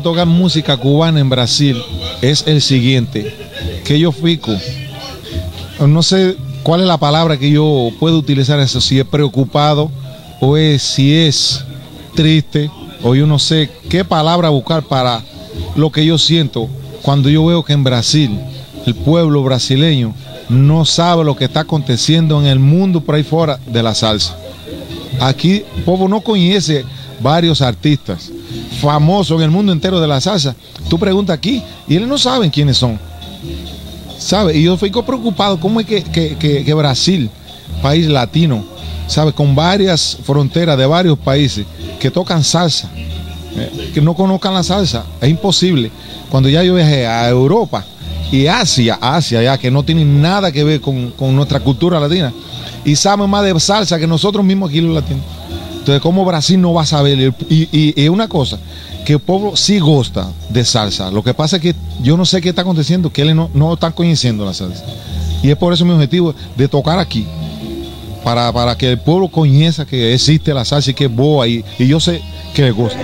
tocar música cubana en Brasil es el siguiente, que yo fico, no sé cuál es la palabra que yo puedo utilizar eso, si es preocupado o es si es triste o yo no sé qué palabra buscar para lo que yo siento cuando yo veo que en Brasil el pueblo brasileño no sabe lo que está aconteciendo en el mundo por ahí fuera de la salsa. Aquí el pueblo no conoce varios artistas famosos en el mundo entero de la salsa. Tú preguntas aquí y ellos no saben quiénes son. ¿Sabe? Y yo fico preocupado cómo es que, que, que Brasil, país latino, ¿sabe? Con varias fronteras de varios países que tocan salsa, eh, que no conozcan la salsa. Es imposible. Cuando ya yo viajé a Europa y Asia, Asia ya, que no tienen nada que ver con, con nuestra cultura latina, y saben más de salsa que nosotros mismos aquí los latinos. Entonces, ¿cómo Brasil no va a saber? Y, es una cosa, que el pueblo sí gusta de salsa. Lo que pasa es que yo no sé qué está aconteciendo, que él no, no están conociendo la salsa. Y es por eso mi objetivo de tocar aquí. Para, para que el pueblo conozca que existe la salsa y que es boa y, y yo sé que le gusta.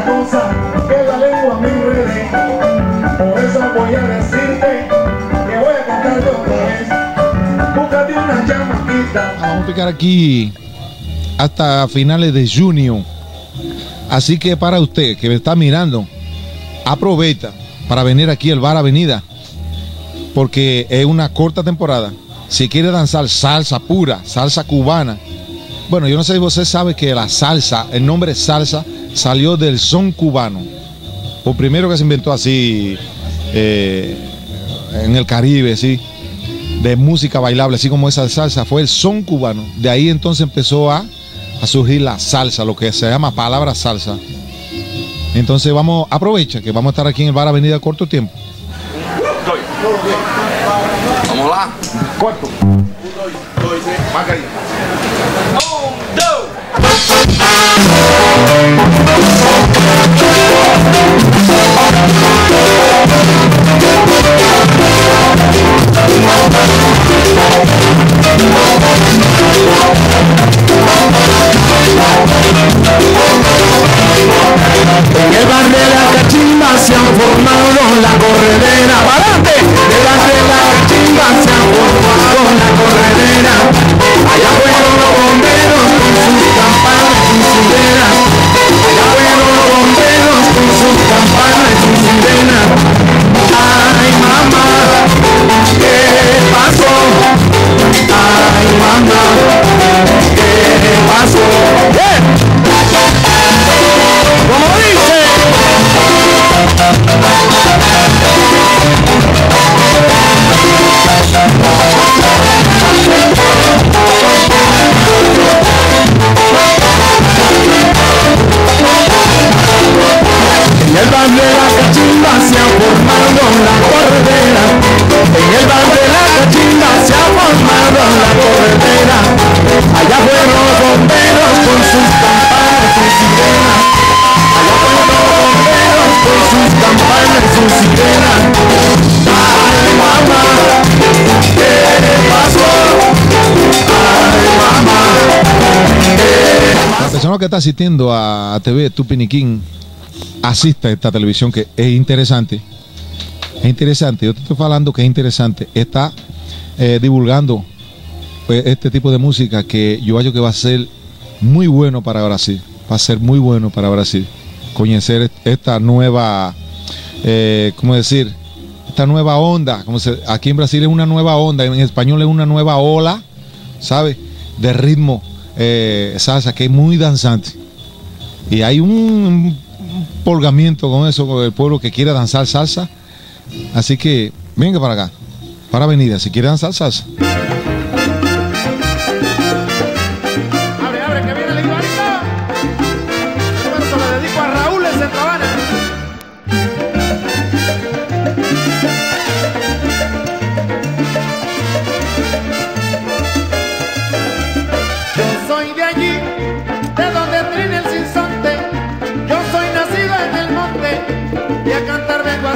Cosa que la lengua me enrede. Por eso voy a decirte que voy a cantarte otra vez. Búscate una chamaquita. Vamos a picar aquí hasta finales de junio. Así que para usted que me está mirando, aprovecha para venir aquí al Bar Avenida, porque es una corta temporada. Si quiere danzar salsa pura, salsa cubana, bueno, yo no sé si usted sabe que la salsa, el nombre salsa, salió del son cubano. Por primero que se inventó así eh, en el Caribe, sí, de música bailable, así como esa salsa, fue el son cubano. De ahí entonces empezó a, a surgir la salsa, lo que se llama palabra salsa. Entonces vamos, aprovecha que vamos a estar aquí en el bar Avenida Corto Tiempo. Vamos lá. Corto. Marca ahí. En persona que está asistiendo a TV Tupiniquín asista a esta televisión que es interesante. Es interesante, yo te estoy hablando que es interesante. Está eh, divulgando pues, este tipo de música que yo creo que va a ser muy bueno para Brasil. Va a ser muy bueno para Brasil. Conocer esta nueva, eh, ¿cómo decir? Esta nueva onda. Como se, aquí en Brasil es una nueva onda, en español es una nueva ola, ¿sabes? De ritmo eh, salsa que es muy danzante. Y hay un, polgamiento con eso, con el pueblo que quiere danzar salsa. Así que venga para acá, para Avenida, si quiere danzar salsa.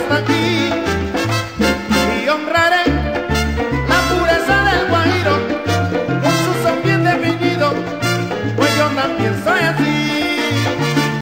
Hasta aquí.